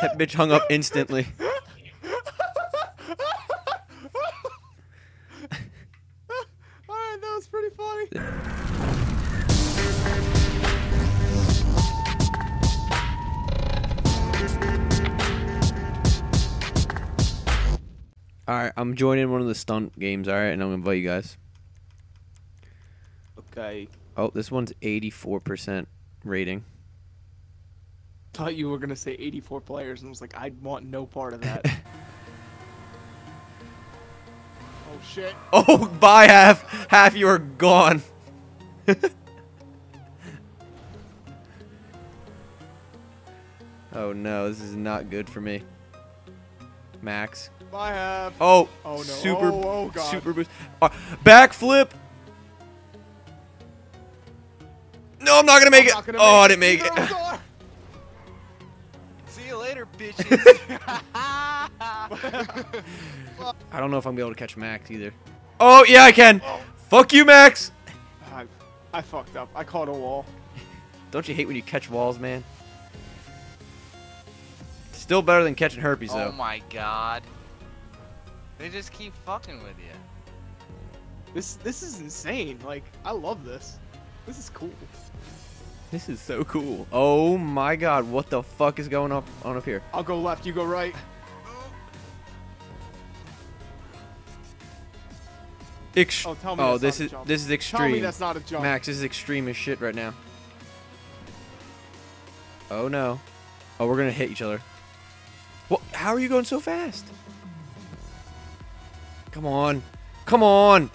That bitch hung up instantly. Alright, that was pretty funny. All right, I'm joining one of the stunt games. All right, and I'm gonna invite you guys. Okay. Oh, this one's 84% rating. Thought you were gonna say 84 players, and was like, I'd want no part of that. oh shit. Oh, bye half. Half you are gone. oh no, this is not good for me. Max. Bye, half. Oh, Oh, no. super, Oh, oh, God. super boost. Uh, backflip. No, I'm not gonna make I'm it. gonna oh, I didn't make Neither it. bitches. I don't know if I'm gonna be able to catch Max either. Oh yeah, I can. Oh. Fuck you, Max. I, I fucked up. I caught a wall. Don't you hate when you catch walls, man? Still better than catching herpes, though. oh my god. They just keep fucking with you. This this is insane. Like, I love this. This is cool. This is so cool. Oh my god, what the fuck is going up on up here? I'll go left, you go right. Ex- Oh, tell me oh that's this not a is this is extreme. Tell me that's not a jump. Max, this is extreme as shit right now. Oh no. Oh, we're gonna hit each other. What? How are you going so fast? Come on. Come on.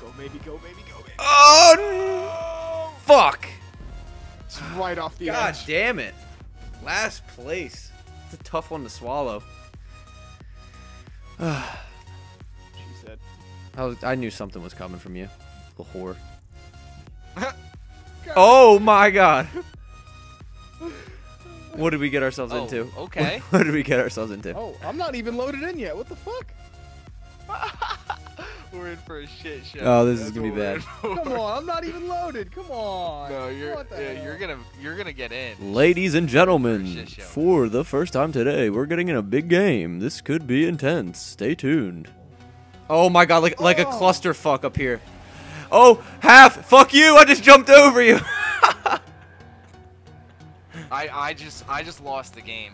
Go, baby, go, baby, go, baby. Oh, n- oh. fuck. It's right off the edge. God edge. damn it. Last place. It's a tough one to swallow. I She said. was, I knew something was coming from you. The whore. oh my god. What did we get ourselves Oh, into? okay. What did we get ourselves into? Oh, I'm not even loaded in yet. What the fuck? We're in for a shit show. Oh, this is gonna be bad. Come on, I'm not even loaded. Come on. No, you're What the yeah, hell? you're gonna you're gonna get in. Ladies and gentlemen, Shit show. for the first time today, we're getting in a big game. This could be intense. Stay tuned. Oh my god, like like a Oh. clusterfuck up here. Oh, half. Fuck you. I just jumped over you. I I just I just lost the game.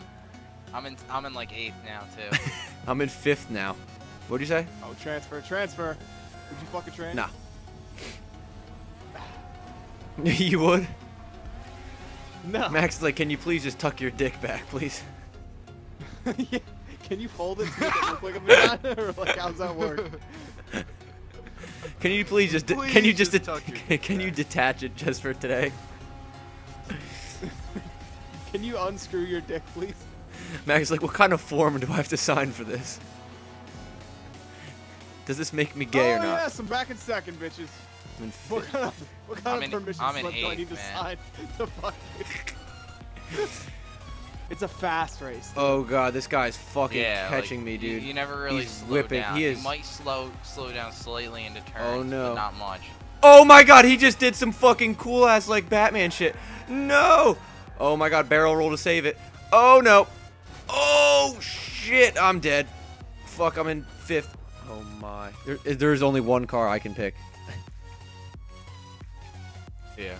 I'm in I'm in like eighth now too. I'm in fifth now. What'd you say? Oh, transfer, transfer. Would you fuck a train? Nah. you would? No. Max is like, can you please just tuck your dick back, please? yeah. Can you fold it to make it look like a vagina, or like how's that work? Can you please just Please can you just, just your can, you detach it just for today? Can you unscrew your dick, please? Max is like, what kind of form do I have to sign for this? Does this make me gay oh or not? yes, I'm back in second, bitches. I'm in What kind of what kind I'm of in- permission I'm slip do I eighth, need to man. sign to fuck it's a fast race. dude. Oh god, this guy's fucking yeah, catching like, me, dude. You, never really He's slow whipping. down. He You is- might slow slow down slightly into oh, turns, Oh, no. but not much. Oh my god, he just did some fucking cool ass like Batman shit. No! Oh my god, barrel roll to save it. Oh no. Oh shit, I'm dead. Fuck, I'm in fifth. Oh my. There, eh, there's only one car I can pick. Yeah.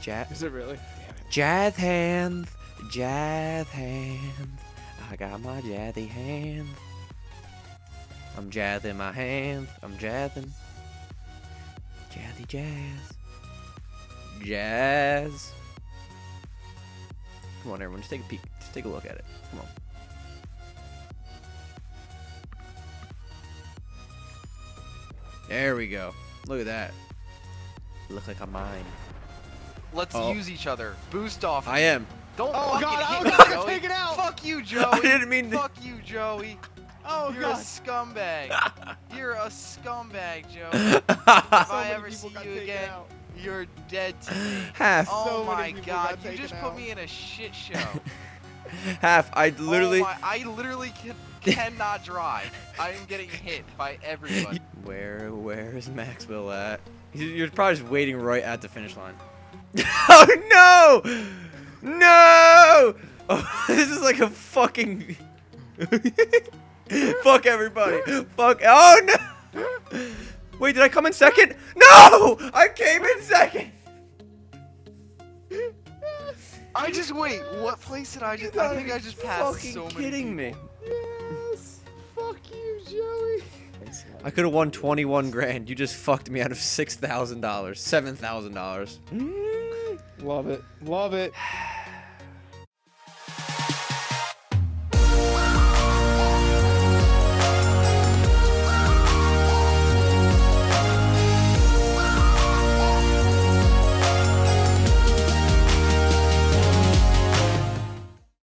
Jazz, Is it really? jazz hands, jazz hands. I got my jazzy hands. I'm jazzing my hands. I'm jazzing. Jazzy jazz. Jazz. Come on, everyone, just take a peek. Just take a look at it. Come on. There we go. Look at that. Look like a mine. Let's Oh. use each other. Boost off. I am. Don't Oh, fucking God, I hit was gonna take it out. Fuck you, Joey. I didn't mean to- Fuck you, Joey. Oh You're god. a scumbag. You're a scumbag, Joey. If I So many ever see you again, out. you're dead to me. Half. Oh So my god, you taken just out. put me in a shit show. Half. I oh literally. Oh my, I literally can, cannot drive. I am getting hit by everybody. Where where is Maxwell at? He's- You're probably just waiting right at the finish line. oh no! No! Oh, this is like a fucking. Fuck everybody. Fuck. Oh no! Wait, did I come in second? No! I came in second! I just wait. What place did I just? I think I just passed fucking so many. kidding me. I could have won 21 grand. You just fucked me out of $6,000. $7,000. Mm, love it. Love it.